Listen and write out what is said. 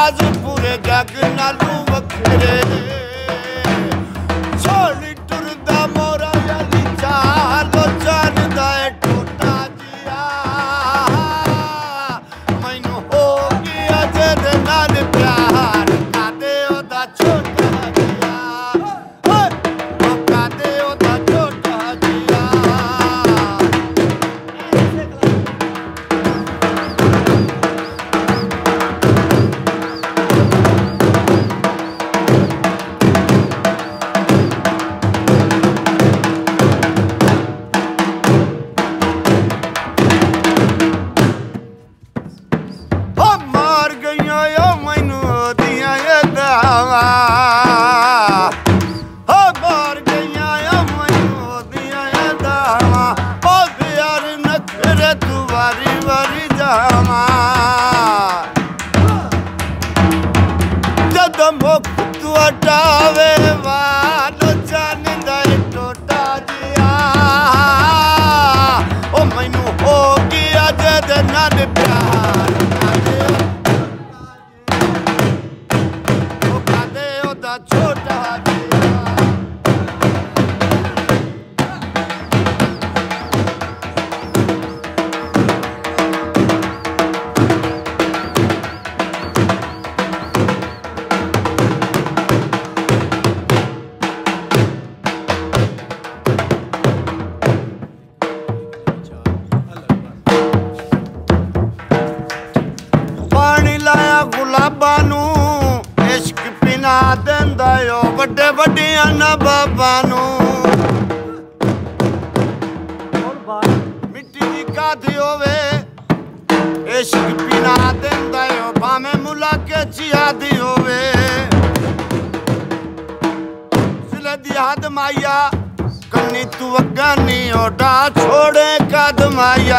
ਇੱਕ ਨਾਲੂ ਵੱਖਰੇ ਛੋਲੀ ਟੁਰਦਾ ਮੋਰਾ ਯਾਲੀ ਚਾਲੋ ਚੰਦਾ ਏ ਟੋਟਾ ਜੀਆ ਮੈਨੂੰ ਹੋ ਗਿਆ ਜਦ ਨਾਲ ਪਿਆਰ ਕਾਦੇ ਉਹਦਾ ਛੋਟਾ ਤੂੰ ਹਟਾਵੇ ਵਾਲੋ ਜਾਣਦਾ ਟੋਟਾ ਜਿਆ ਉਹ ਮੈਨੂੰ ਹੋ ਗਿਆ ਜਦ ਨਾਲ ਲਾਇਆ ਗੁਲਾਬਾਂ ਨੂੰ ਇਸ਼ਕ ਪਿਨਾ ਦਿੰਦਾ ਓ ਵੱਡੇ ਵੱਡੀਆਂ ਨਵਾਬਾਂ ਨੂੰ ਮਿੱਟੀ ਦੀ ਕਾਦੀ ਹੋਵੇ ਇਸ਼ਕ ਪਿਨਾ ਦਿੰਦਾ ਓ ਭਾਵੇਂ ਮੁਲਾ ਕੇ ਚਿਆਦੀ ਹੋਵੇ ਸਿਲੇ ਦੀ ਹੱਦ ਮਾਇਆ ਕੰਨੀ ਤੂੰ ਅਗਾਨੀ ਓਡਾ ਛੋੜੇ ਕਦਮਾਇਆ